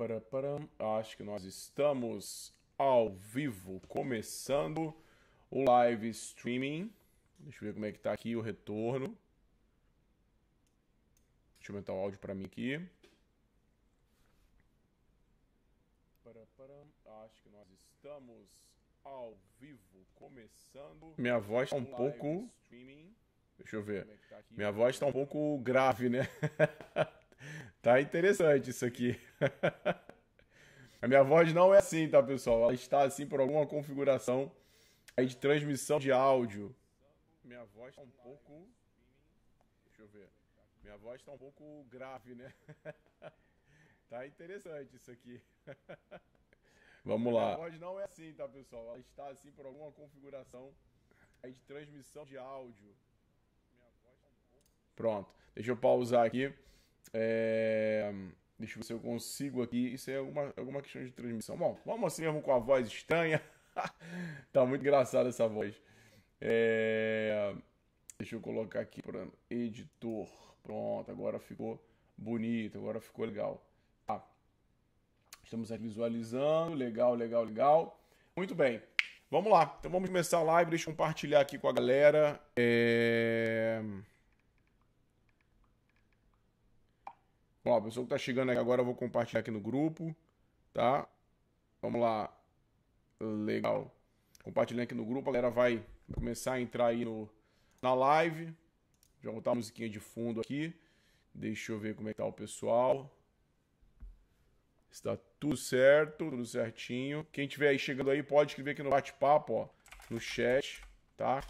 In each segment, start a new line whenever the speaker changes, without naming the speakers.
para, para. Acho que nós estamos ao vivo, começando o live streaming. Deixa eu ver como é que tá aqui o retorno. Deixa eu aumentar o áudio para mim aqui. Acho que nós estamos ao vivo, começando. Minha voz tá um pouco. Streaming. Deixa eu ver. É tá Minha voz tá um pouco grave, né? Tá interessante isso aqui. A minha voz não é assim, tá, pessoal? Ela está assim por alguma configuração aí de transmissão de áudio. Minha voz tá um pouco. Deixa eu ver. Minha voz tá um pouco grave, né? Tá interessante isso aqui. Vamos lá. Minha voz não é assim, tá, pessoal? Ela está assim por alguma configuração aí de transmissão de áudio. Pronto. Deixa eu pausar aqui. É... Deixa eu ver se eu consigo aqui. Isso é alguma, alguma questão de transmissão. Bom, vamos assim mesmo com a voz estranha. tá muito engraçada essa voz. É... Deixa eu colocar aqui para editor. Pronto, agora ficou bonito, agora ficou legal. Tá. Estamos aqui visualizando. Legal, legal, legal. Muito bem. Vamos lá. Então vamos começar a live. Deixa eu compartilhar aqui com a galera. É... Ó, a pessoa que tá chegando aqui agora eu vou compartilhar aqui no grupo, tá? Vamos lá. Legal. Compartilhando aqui no grupo, a galera vai começar a entrar aí no, na live. Já botar a musiquinha de fundo aqui. Deixa eu ver como é que tá o pessoal. Está tudo certo, tudo certinho. Quem tiver aí chegando aí, pode escrever aqui no bate-papo, ó, no chat, tá?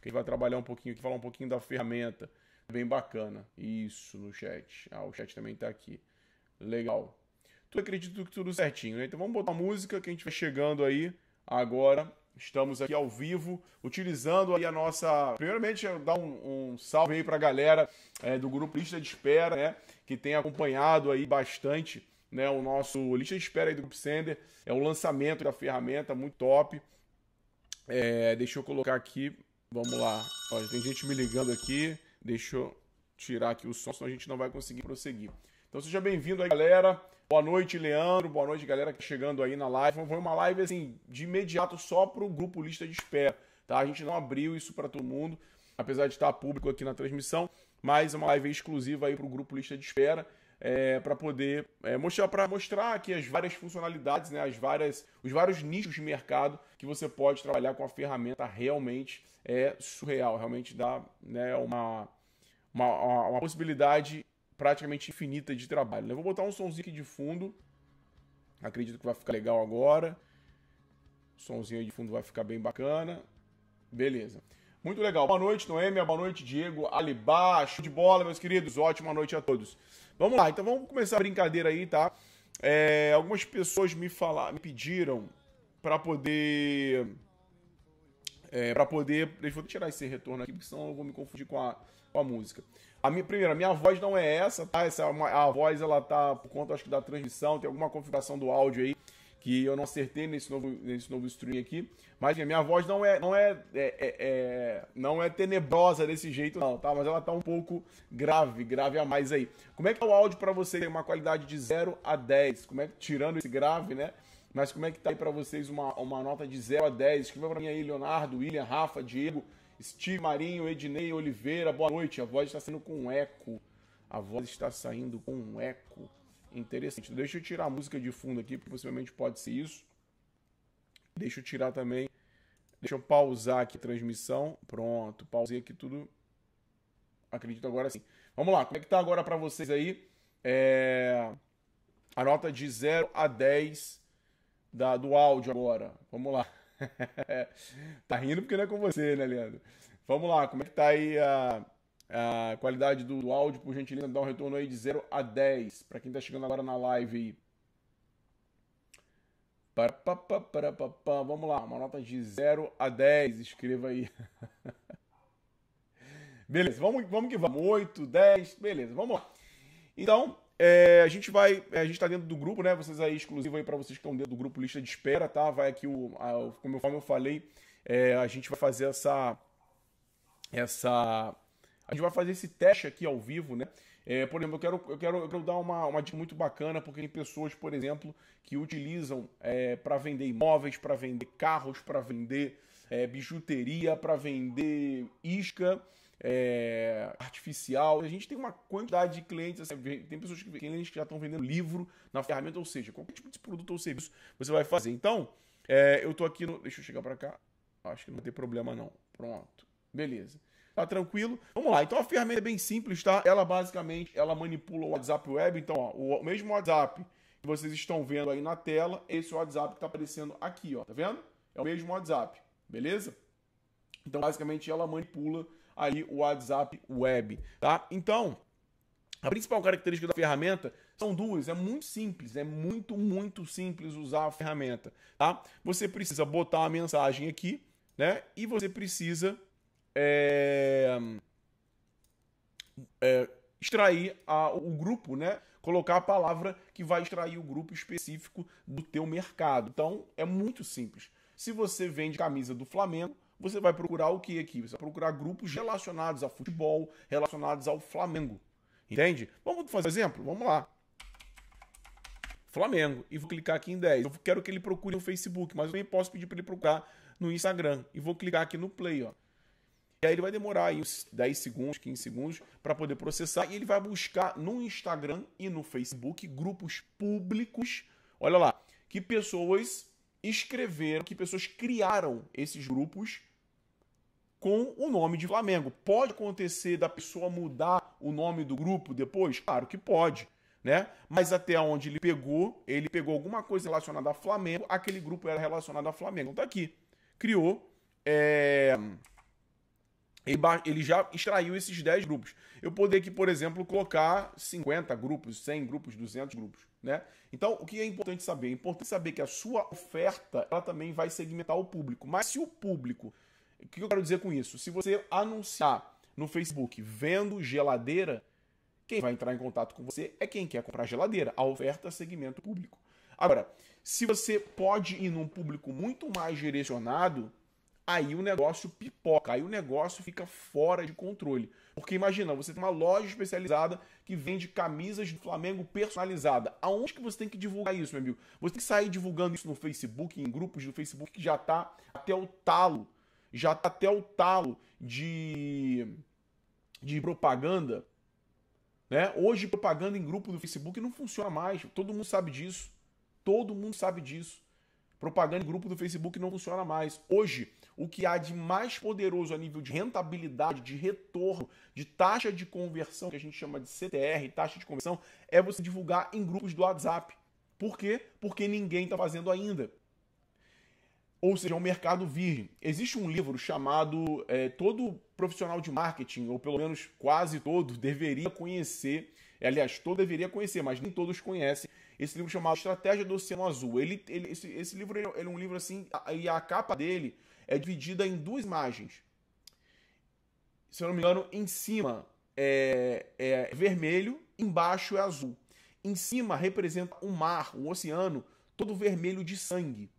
Quem vai trabalhar um pouquinho aqui, falar um pouquinho da ferramenta. Bem bacana. Isso no chat. Ah, o chat também tá aqui. Legal. Tu acredito que tudo certinho, né? Então vamos botar música que a gente vai chegando aí agora. Estamos aqui ao vivo, utilizando aí a nossa. Primeiramente, dar um, um salve aí pra galera é, do grupo Lista de Espera, né? Que tem acompanhado aí bastante né, o nosso Lista de Espera aí do Grupo Sender. É o lançamento da ferramenta, muito top. É, deixa eu colocar aqui. Vamos lá. Olha, tem gente me ligando aqui. Deixa eu tirar aqui o som, senão a gente não vai conseguir prosseguir. Então seja bem-vindo aí, galera. Boa noite, Leandro. Boa noite, galera que tá chegando aí na live. Foi uma live, assim, de imediato só para o grupo Lista de Espera, tá? A gente não abriu isso para todo mundo, apesar de estar público aqui na transmissão, mas é uma live exclusiva aí para o grupo Lista de Espera. É, para poder é, mostrar para mostrar aqui as várias funcionalidades, né, as várias, os vários nichos de mercado que você pode trabalhar com a ferramenta realmente é surreal, realmente dá né, uma, uma, uma possibilidade praticamente infinita de trabalho. Eu vou botar um somzinho aqui de fundo, acredito que vai ficar legal agora. O somzinho de fundo vai ficar bem bacana. Beleza. Muito legal. Boa noite, Noêmia. Boa noite, Diego. Ali baixo de bola, meus queridos. Ótima noite a todos. Vamos lá, então vamos começar a brincadeira aí, tá? É, algumas pessoas me falaram, me pediram para poder é, para poder. Deixa eu tirar esse retorno aqui, porque senão eu vou me confundir com a, com a música. A minha, primeira, a minha voz não é essa, tá? Essa, é a voz ela tá por conta acho que da transmissão, tem alguma configuração do áudio aí que eu não acertei nesse novo, nesse novo stream aqui. Mas minha voz não é, não é, é, é, é, não é tenebrosa desse jeito, não, tá? Mas ela tá um pouco grave, grave a mais aí. Como é que tá o áudio para você? Tem uma qualidade de 0 a 10. Como é que, tirando esse grave, né? Mas como é que tá aí para vocês uma, uma nota de 0 a 10? Escreva para mim aí, Leonardo, William, Rafa, Diego, Steve Marinho, Ednei Oliveira, boa noite. A voz está saindo com um eco. A voz está saindo com um eco. Interessante. Deixa eu tirar a música de fundo aqui, porque possivelmente pode ser isso. Deixa eu tirar também. Deixa eu pausar aqui a transmissão. Pronto, pausei aqui tudo. Acredito agora sim. Vamos lá, como é que tá agora para vocês aí? É... A nota de 0 a 10 da, do áudio agora. Vamos lá. tá rindo porque não é com você, né, Leandro? Vamos lá, como é que tá aí a, a qualidade do, do áudio? Por gentileza, dá um retorno aí de 0 a 10. Para quem tá chegando agora na live aí. Vamos lá, uma nota de 0 a 10. Escreva aí. beleza, vamos, vamos que vamos. 8, 10, beleza, vamos lá. Então, é, a gente vai, a gente está dentro do grupo, né? Vocês aí exclusivo aí para vocês que estão dentro do grupo lista de espera, tá? Vai aqui o, a, como eu falei, é, a gente vai fazer essa essa A gente vai fazer esse teste aqui ao vivo, né? É, por exemplo, eu quero, eu quero, eu quero dar uma, uma dica muito bacana, porque tem pessoas, por exemplo, que utilizam é, para vender imóveis, para vender carros, para vender é, bijuteria, para vender isca é, artificial. A gente tem uma quantidade de clientes, assim, tem pessoas que, clientes que já estão vendendo livro na ferramenta, ou seja, qualquer tipo de produto ou serviço você vai fazer. Então, é, eu estou aqui no. Deixa eu chegar para cá. Acho que não vai ter problema não. Pronto. Beleza. Tá tranquilo? Vamos lá. Então a ferramenta é bem simples, tá? Ela basicamente ela manipula o WhatsApp Web. Então, ó, o mesmo WhatsApp que vocês estão vendo aí na tela, esse WhatsApp que está aparecendo aqui, ó. Tá vendo? É o mesmo WhatsApp, beleza? Então, basicamente, ela manipula aí o WhatsApp Web, tá? Então, a principal característica da ferramenta são duas, é muito simples, é muito, muito simples usar a ferramenta, tá? Você precisa botar a mensagem aqui, né? E você precisa é, é, extrair a, o grupo, né? Colocar a palavra que vai extrair o grupo específico do teu mercado. Então, é muito simples. Se você vende camisa do Flamengo, você vai procurar o que aqui? Você vai procurar grupos relacionados a futebol, relacionados ao Flamengo. Entende? Vamos fazer um exemplo? Vamos lá. Flamengo. E vou clicar aqui em 10. Eu quero que ele procure no Facebook, mas eu também posso pedir para ele procurar no Instagram. E vou clicar aqui no Play, ó. E aí ele vai demorar aí uns 10 segundos, 15 segundos para poder processar. E ele vai buscar no Instagram e no Facebook grupos públicos. Olha lá, que pessoas escreveram, que pessoas criaram esses grupos com o nome de Flamengo. Pode acontecer da pessoa mudar o nome do grupo depois? Claro que pode, né? Mas até onde ele pegou, ele pegou alguma coisa relacionada a Flamengo, aquele grupo era relacionado a Flamengo. Então tá aqui. Criou. É... Ele já extraiu esses 10 grupos. Eu poderia aqui, por exemplo, colocar 50 grupos, 100 grupos, 200 grupos, né? Então, o que é importante saber? É importante saber que a sua oferta, ela também vai segmentar o público. Mas se o público o que eu quero dizer com isso? Se você anunciar no Facebook vendo geladeira, quem vai entrar em contato com você é quem quer comprar geladeira. A oferta segmento público. Agora, se você pode ir num público muito mais direcionado, aí o negócio pipoca, aí o negócio fica fora de controle. Porque imagina, você tem uma loja especializada que vende camisas do Flamengo personalizada. Aonde que você tem que divulgar isso, meu amigo? Você tem que sair divulgando isso no Facebook, em grupos do Facebook que já está até o talo já tá até o talo de, de propaganda. Né? Hoje, propaganda em grupo do Facebook não funciona mais. Todo mundo sabe disso. Todo mundo sabe disso. Propaganda em grupo do Facebook não funciona mais. Hoje, o que há de mais poderoso a nível de rentabilidade, de retorno, de taxa de conversão, que a gente chama de CTR, taxa de conversão, é você divulgar em grupos do WhatsApp. Por quê? Porque ninguém está fazendo ainda ou seja, é um mercado virgem. Existe um livro chamado é, Todo Profissional de Marketing, ou pelo menos quase todo, deveria conhecer. Aliás, todo deveria conhecer, mas nem todos conhecem. Esse livro chamado Estratégia do Oceano Azul. Ele, ele esse, esse, livro ele, ele é um livro assim, e a capa dele é dividida em duas imagens. Se eu não me engano, em cima é, é vermelho, embaixo é azul. Em cima representa um mar, um oceano, todo vermelho de sangue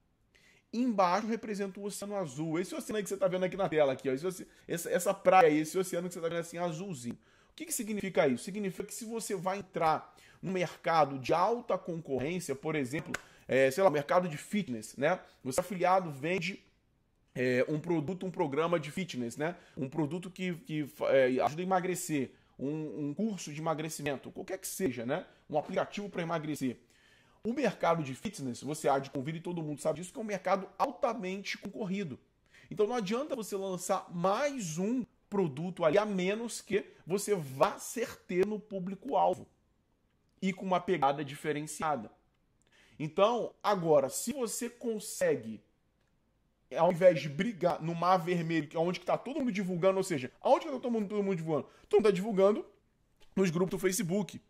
embaixo representa o oceano azul. Esse oceano que você está vendo aqui na tela, aqui, ó, esse, essa, essa praia esse oceano que você está vendo assim, azulzinho. O que, que significa isso? Significa que se você vai entrar no mercado de alta concorrência, por exemplo, é, sei lá, mercado de fitness, né? Você afiliado vende é, um produto, um programa de fitness, né? Um produto que, que é, ajuda a emagrecer, um, um curso de emagrecimento, qualquer que seja, né? Um aplicativo para emagrecer. O mercado de fitness, você há de convir e todo mundo sabe disso, que é um mercado altamente concorrido. Então não adianta você lançar mais um produto ali, a menos que você vá ser ter no público-alvo e com uma pegada diferenciada. Então, agora, se você consegue, ao invés de brigar no mar vermelho, que é onde está todo mundo divulgando, ou seja, aonde está todo mundo, todo mundo divulgando? Todo mundo está divulgando nos grupos do Facebook.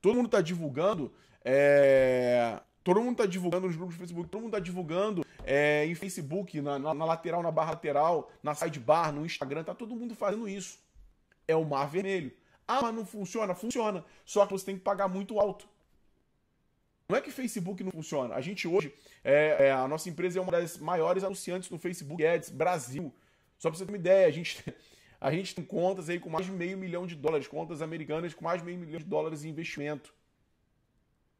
Todo mundo está divulgando é... Todo mundo está divulgando nos grupos do Facebook, todo mundo está divulgando é, em Facebook, na, na, na, lateral, na barra lateral, na sidebar, no Instagram, tá todo mundo fazendo isso. É o mar vermelho. Ah, mas não funciona? Funciona. Só que você tem que pagar muito alto. Não é que Facebook não funciona. A gente hoje, é, é, a nossa empresa é uma das maiores anunciantes no Facebook Ads Brasil. Só para você ter uma ideia, a gente, A gente tem contas aí com mais de meio milhão de dólares, contas americanas com mais de meio milhão de dólares em investimento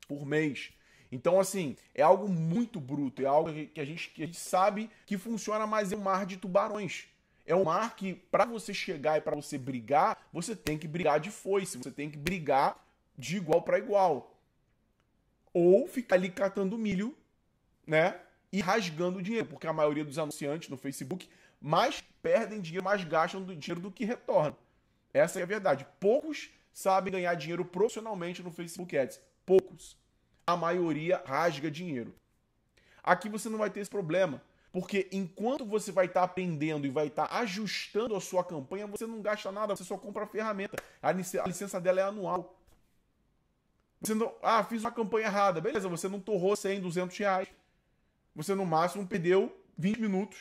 por mês. Então, assim, é algo muito bruto, é algo que a gente, que a gente sabe que funciona, mas é um mar de tubarões. É um mar que, para você chegar e para você brigar, você tem que brigar de foice, você tem que brigar de igual para igual. Ou ficar ali catando milho, né? E rasgando dinheiro, porque a maioria dos anunciantes no Facebook mais perdem dinheiro, mais gastam dinheiro do que retornam. Essa é a verdade. Poucos sabem ganhar dinheiro profissionalmente no Facebook Ads. Poucos. A maioria rasga dinheiro. Aqui você não vai ter esse problema. Porque enquanto você vai estar tá aprendendo e vai estar tá ajustando a sua campanha, você não gasta nada, você só compra a ferramenta. A licença dela é anual. Você não, ah, fiz uma campanha errada. Beleza, você não torrou 100, 200 reais. Você no máximo perdeu 20 minutos.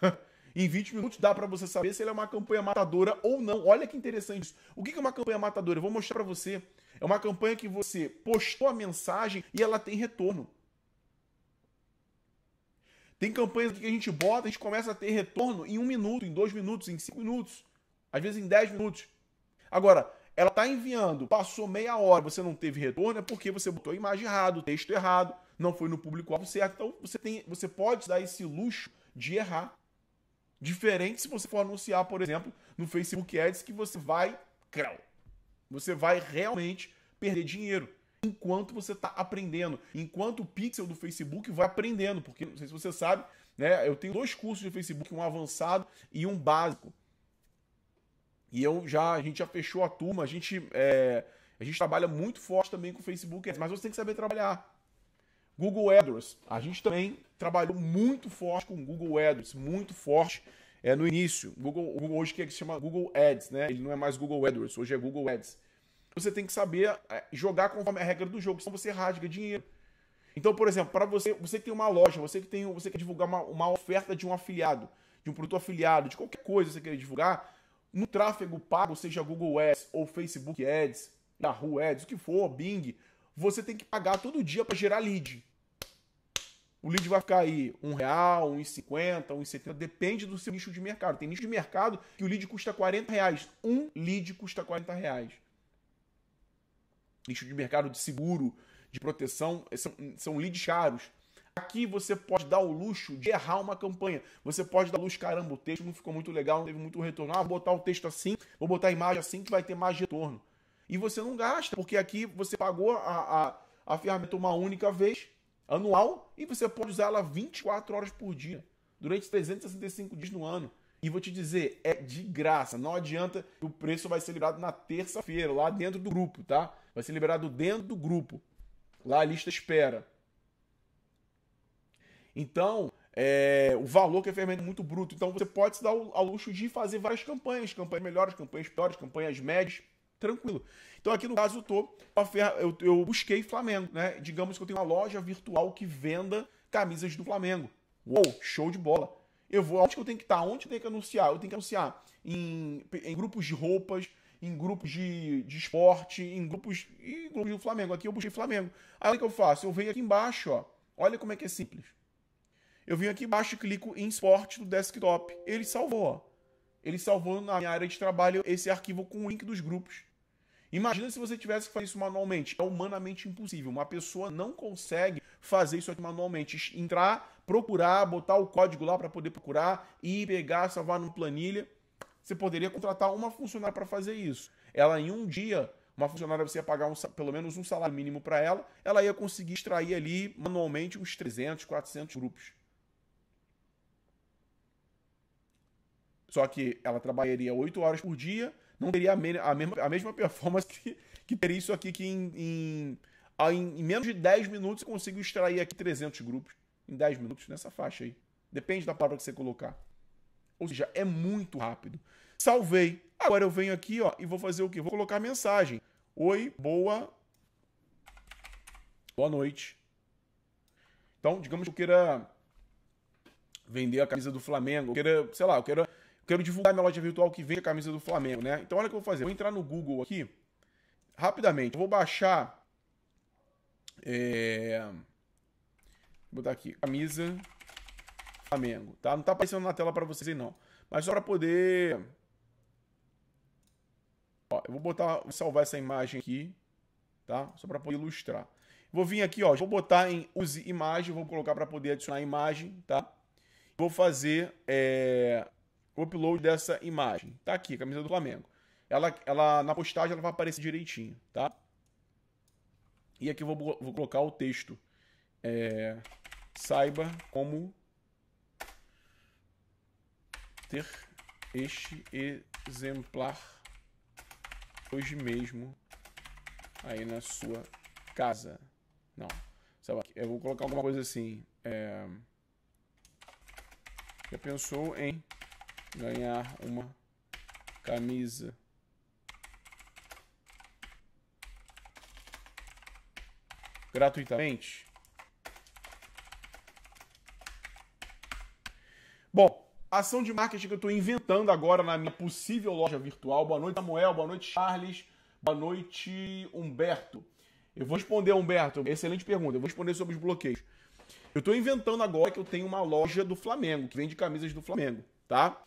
em 20 minutos dá para você saber se ele é uma campanha matadora ou não. Olha que interessante isso. O que é uma campanha matadora? Eu vou mostrar para você. É uma campanha que você postou a mensagem e ela tem retorno. Tem campanhas que a gente bota, a gente começa a ter retorno em um minuto, em dois minutos, em cinco minutos, às vezes em dez minutos. Agora, ela está enviando, passou meia hora, você não teve retorno, é porque você botou a imagem errada, o texto errado, não foi no público-alvo certo. Então você, tem, você pode dar esse luxo de errar. Diferente se você for anunciar, por exemplo, no Facebook Ads, que você vai. Você vai realmente perder dinheiro enquanto você está aprendendo, enquanto o pixel do Facebook vai aprendendo, porque não sei se você sabe, né? Eu tenho dois cursos de Facebook, um avançado e um básico. E eu já, a gente já fechou a turma, a gente, é, a gente trabalha muito forte também com o Facebook, mas você tem que saber trabalhar. Google AdWords, a gente também trabalhou muito forte com Google AdWords, muito forte é, no início. Google, Google hoje que é que se chama Google Ads, né? Ele não é mais Google AdWords, hoje é Google Ads você tem que saber é, jogar conforme a regra do jogo, senão você rasga dinheiro. Então, por exemplo, para você, você que tem uma loja, você que tem, você quer divulgar uma, uma oferta de um afiliado, de um produto afiliado, de qualquer coisa que você quer divulgar, no tráfego pago, seja Google Ads ou Facebook Ads, Yahoo Ads, o que for, Bing, você tem que pagar todo dia para gerar lead. O lead vai ficar aí um real, um cinquenta, um setenta, depende do seu nicho de mercado. Tem nicho de mercado que o lead custa 40 reais. Um lead custa 40 reais nicho de mercado de seguro, de proteção, são, são leads caros. Aqui você pode dar o luxo de errar uma campanha. Você pode dar luxo, caramba, o texto não ficou muito legal, não teve muito retorno. Ah, vou botar o texto assim, vou botar a imagem assim que vai ter mais retorno. E você não gasta, porque aqui você pagou a, a, a ferramenta uma única vez, anual, e você pode usar ela 24 horas por dia, durante 365 dias no ano. E vou te dizer, é de graça. Não adianta o preço vai ser liberado na terça-feira, lá dentro do grupo, tá? Vai ser liberado dentro do grupo. Lá a lista espera. Então, é, o valor que a ferramenta é muito bruto. Então você pode se dar ao luxo de fazer várias campanhas, campanhas melhores, campanhas piores, campanhas médias, tranquilo. Então aqui no caso eu tô, eu, eu busquei Flamengo, né? Digamos que eu tenho uma loja virtual que venda camisas do Flamengo. Uou, show de bola. Eu vou onde que eu tenho que estar? Onde eu tenho que anunciar? Eu tenho que anunciar em, em grupos de roupas, em grupos de, de esporte, em grupos, em grupos do Flamengo. Aqui eu busquei Flamengo. Aí o que eu faço? Eu venho aqui embaixo, ó. Olha como é que é simples. Eu venho aqui embaixo e clico em esporte do desktop. Ele salvou, ó. Ele salvou na minha área de trabalho esse arquivo com o link dos grupos. Imagina se você tivesse que fazer isso manualmente. É humanamente impossível. Uma pessoa não consegue fazer isso aqui manualmente. Entrar, procurar, botar o código lá para poder procurar e pegar, salvar numa planilha. Você poderia contratar uma funcionária para fazer isso. Ela, em um dia, uma funcionária você ia pagar um, pelo menos um salário mínimo para ela, ela ia conseguir extrair ali manualmente uns 300, 400 grupos. Só que ela trabalharia 8 horas por dia, não teria a, me a, mesma, a mesma performance que, que teria isso aqui, que em, em, em, em menos de 10 minutos eu consigo extrair aqui 300 grupos. Em 10 minutos, nessa faixa aí. Depende da palavra que você colocar. Ou seja, é muito rápido. Salvei. Agora eu venho aqui ó, e vou fazer o quê? Vou colocar mensagem. Oi, boa. Boa noite. Então, digamos que eu queira vender a camisa do Flamengo. Eu queira, sei lá, eu quero quero divulgar minha loja virtual que vende a camisa do Flamengo, né? Então olha o que eu vou fazer. Vou entrar no Google aqui, rapidamente. Vou baixar. É... Vou botar aqui, camisa Flamengo, tá? Não tá aparecendo na tela para vocês aí, não. Mas só para poder Ó, eu vou botar, vou salvar essa imagem aqui, tá? Só para poder ilustrar. Vou vir aqui, ó, vou botar em use imagem, vou colocar para poder adicionar imagem, tá? Vou fazer é, o upload dessa imagem. Tá aqui, camisa do Flamengo. Ela, ela na postagem ela vai aparecer direitinho, tá? E aqui eu vou, vou colocar o texto. É, saiba como ter este exemplar hoje mesmo aí na sua casa. Não. Eu vou colocar alguma coisa assim. É... Já pensou em ganhar uma camisa gratuitamente? Bom, ação de marketing que eu estou inventando agora na minha possível loja virtual. Boa noite, Samuel. Boa noite, Charles. Boa noite, Humberto. Eu vou responder, Humberto. Excelente pergunta. Eu vou responder sobre os bloqueios. Eu estou inventando agora que eu tenho uma loja do Flamengo, que vende camisas do Flamengo, tá?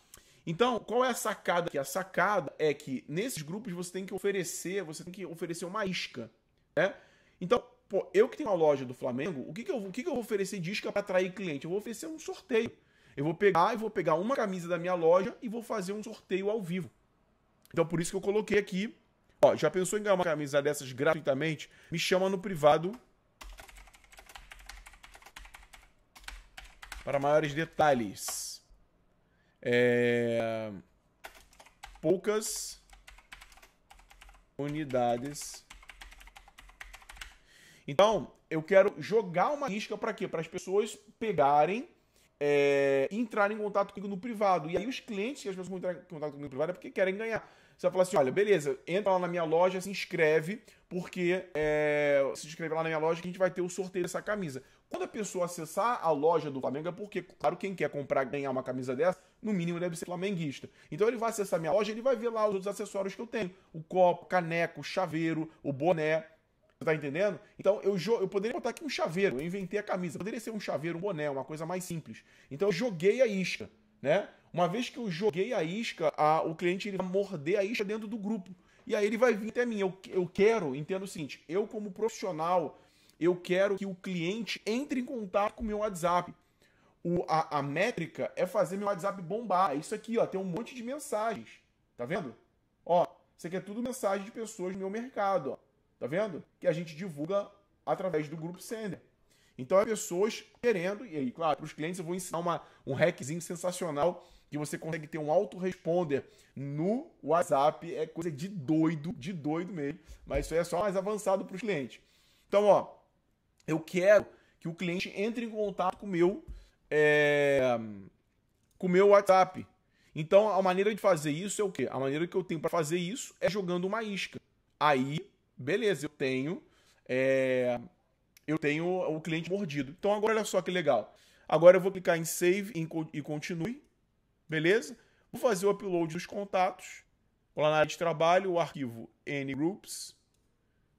Então, qual é a sacada aqui? A sacada é que nesses grupos você tem que oferecer, você tem que oferecer uma isca, né? Então, pô, eu que tenho uma loja do Flamengo, o que, que, eu, o que, que eu vou oferecer de isca para atrair cliente? Eu vou oferecer um sorteio. Eu vou pegar e vou pegar uma camisa da minha loja e vou fazer um sorteio ao vivo. Então por isso que eu coloquei aqui. Ó, já pensou em ganhar uma camisa dessas gratuitamente? Me chama no privado para maiores detalhes. É... Poucas unidades. Então, eu quero jogar uma isca para quê? Para as pessoas pegarem é, entrar em contato comigo no privado. E aí os clientes que as pessoas vão entrar em contato comigo no privado é porque querem ganhar. Você vai falar assim, olha, beleza, entra lá na minha loja, se inscreve, porque é, se inscreve lá na minha loja que a gente vai ter o sorteio dessa camisa. Quando a pessoa acessar a loja do Flamengo, é porque, claro, quem quer comprar, ganhar uma camisa dessa, no mínimo deve ser flamenguista. Então ele vai acessar minha loja, ele vai ver lá os outros acessórios que eu tenho. O copo, caneco, chaveiro, o boné. Tá entendendo? Então eu, eu poderia botar aqui um chaveiro, eu inventei a camisa. Poderia ser um chaveiro, um boné, uma coisa mais simples. Então eu joguei a isca, né? Uma vez que eu joguei a isca, a, o cliente ele vai morder a isca dentro do grupo. E aí ele vai vir até mim. Eu, eu quero, entendo o seguinte, eu como profissional, eu quero que o cliente entre em contato com o meu WhatsApp. O, a, a métrica é fazer meu WhatsApp bombar. É isso aqui, ó, tem um monte de mensagens. Tá vendo? Ó, isso aqui é tudo mensagem de pessoas no meu mercado, ó. Tá vendo? Que a gente divulga através do grupo Sender. Então é pessoas querendo, e aí, claro, para os clientes eu vou ensinar uma, um hackzinho sensacional que você consegue ter um autoresponder no WhatsApp. É coisa de doido, de doido mesmo. Mas isso aí é só mais avançado para os clientes. Então, ó, eu quero que o cliente entre em contato com o meu, é, com o meu WhatsApp. Então, a maneira de fazer isso é o quê? A maneira que eu tenho para fazer isso é jogando uma isca. Aí beleza, eu tenho. É, eu tenho o cliente mordido. Então agora olha só que legal. Agora eu vou clicar em Save e Continue. Beleza? Vou fazer o upload dos contatos. Vou lá na área de trabalho, o arquivo Ngroups.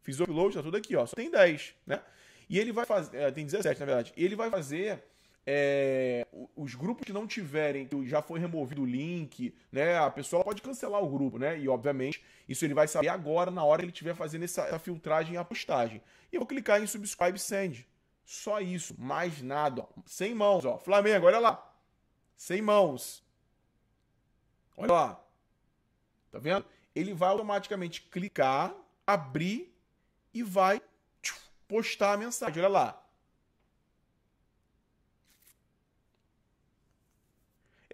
Fiz o upload, tá tudo aqui, ó. Só tem 10, né? E ele vai fazer. É, tem 17, na verdade. E ele vai fazer é, os grupos que não tiverem, já foi removido o link, né? A pessoa pode cancelar o grupo, né? E obviamente isso ele vai saber agora na hora que ele estiver fazendo essa, essa filtragem e a postagem. E eu vou clicar em subscribe send. Só isso, mais nada, ó. Sem mãos, ó. Flamengo, olha lá. Sem mãos. Olha lá. Tá vendo? Ele vai automaticamente clicar, abrir e vai postar a mensagem. Olha lá.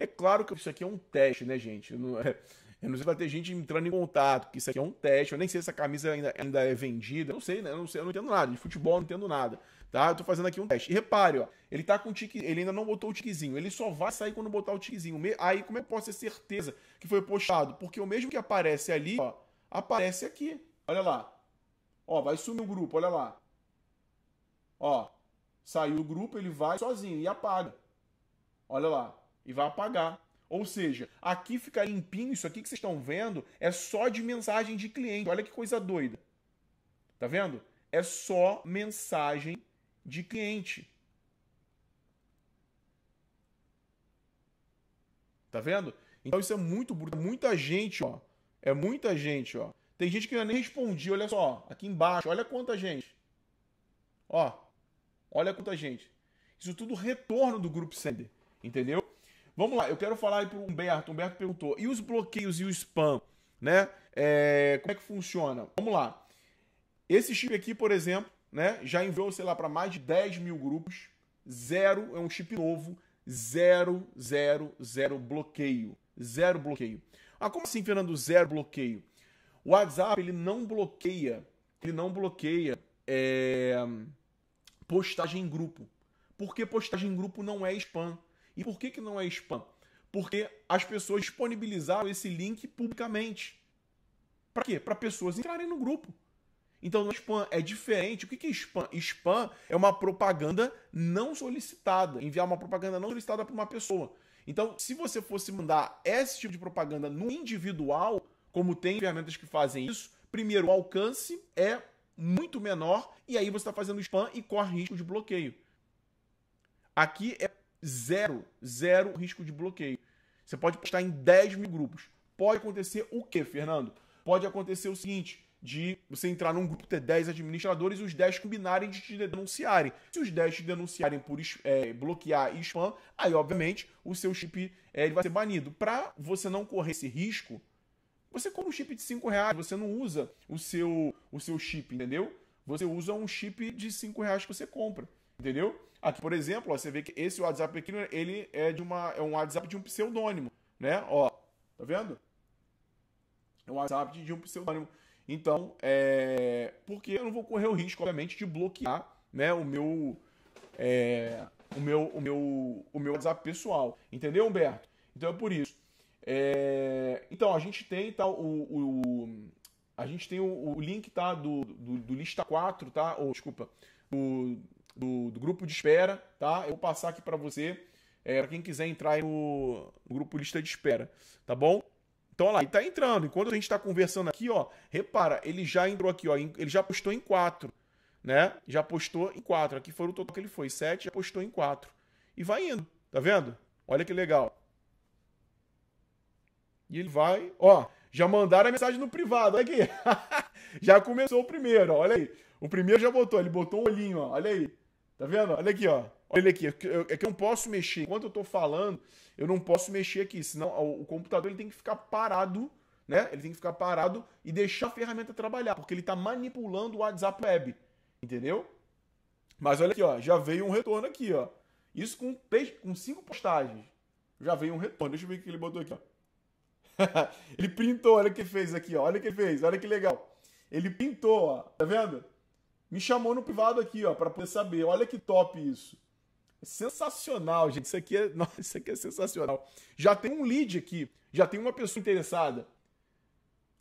É claro que isso aqui é um teste, né, gente? Eu não, é, eu não sei se vai ter gente entrando em contato, porque isso aqui é um teste. Eu nem sei se essa camisa ainda, ainda é vendida. Eu não sei, né? Eu não sei, eu não entendo nada. De futebol eu não entendo nada. Tá? Eu tô fazendo aqui um teste. E repare, ó. Ele tá com o tique. Ele ainda não botou o tiquezinho. Ele só vai sair quando botar o tiquezinho. Aí, como é que eu posso ter certeza que foi postado? Porque o mesmo que aparece ali, ó, aparece aqui. Olha lá. Ó, vai sumir o grupo, olha lá. Ó, saiu o grupo, ele vai sozinho e apaga. Olha lá e vai apagar. Ou seja, aqui fica limpinho, isso aqui que vocês estão vendo é só de mensagem de cliente. Olha que coisa doida. Tá vendo? É só mensagem de cliente. Tá vendo? Então isso é muito bruto. Muita gente, ó. É muita gente, ó. Tem gente que ainda nem respondi, olha só, aqui embaixo, olha quanta gente. Ó, olha quanta gente. Isso tudo retorno do Group Sender, entendeu? Vamos lá, eu quero falar aí pro Humberto. Humberto perguntou, e os bloqueios e o spam, né? É, como é que funciona? Vamos lá. Esse chip aqui, por exemplo, né, já enviou, sei lá, para mais de 10 mil grupos. Zero, é um chip novo. Zero, zero, zero bloqueio. Zero bloqueio. Ah, como assim, Fernando, zero bloqueio? O WhatsApp, ele não bloqueia, ele não bloqueia é, postagem em grupo. Porque postagem em grupo não é spam. E por que, que não é spam? Porque as pessoas disponibilizaram esse link publicamente. Para quê? Para pessoas entrarem no grupo. Então, no spam é diferente. O que é spam? Spam é uma propaganda não solicitada. Enviar uma propaganda não solicitada para uma pessoa. Então, se você fosse mandar esse tipo de propaganda no individual, como tem ferramentas que fazem isso, primeiro, o alcance é muito menor e aí você está fazendo spam e corre risco de bloqueio. Aqui é zero, zero risco de bloqueio. Você pode postar em 10 mil grupos. Pode acontecer o que, Fernando? Pode acontecer o seguinte: de você entrar num grupo, ter 10 administradores e os 10 combinarem de te denunciarem. Se os 10 te denunciarem por é, bloquear e spam, aí, obviamente, o seu chip é, ele vai ser banido. Para você não correr esse risco, você compra um chip de 5 reais, você não usa o seu, o seu chip, entendeu? Você usa um chip de 5 reais que você compra, entendeu? Aqui, por exemplo, ó, você vê que esse WhatsApp aqui, ele é de uma é um WhatsApp de um pseudônimo, né? Ó, tá vendo? É um WhatsApp de um pseudônimo. Então, é... porque eu não vou correr o risco, obviamente, de bloquear né, o meu. É... o, meu, o, meu, o meu WhatsApp pessoal. Entendeu, Humberto? Então é por isso. É... Então, a gente tem tá, o, o, a gente tem o, o link tá, do, do, do, lista 4, tá? Ou, desculpa, do, do, do, grupo de espera, tá? Eu vou passar aqui para você, é, para quem quiser entrar no, no grupo lista de espera, tá bom? Então, olha lá, ele tá entrando. Enquanto a gente está conversando aqui, ó, repara, ele já entrou aqui, ó, ele já postou em 4, né? Já postou em 4. Aqui foi o total que ele foi, 7, já postou em 4. E vai indo, tá vendo? Olha que legal. E ele vai, ó, já mandaram a mensagem no privado, olha aqui. já começou o primeiro, ó, olha aí. O primeiro já botou, ele botou um olhinho, ó, olha aí. Tá vendo? Olha aqui, ó. Olha aqui, é que eu não posso mexer. Enquanto eu tô falando, eu não posso mexer aqui, senão o computador ele tem que ficar parado, né? Ele tem que ficar parado e deixar a ferramenta trabalhar, porque ele está manipulando o WhatsApp Web, entendeu? Mas olha aqui, ó, já veio um retorno aqui, ó. Isso com, três, com cinco postagens. Já veio um retorno. Deixa eu ver o que ele botou aqui, ó. ele printou, olha o que fez aqui, ó. Olha o que fez, olha que legal. Ele pintou, ó. Tá vendo? Me chamou no privado aqui, ó, para poder saber. Olha que top isso. Sensacional, gente. Isso aqui é, nossa, isso aqui é sensacional. Já tem um lead aqui, já tem uma pessoa interessada.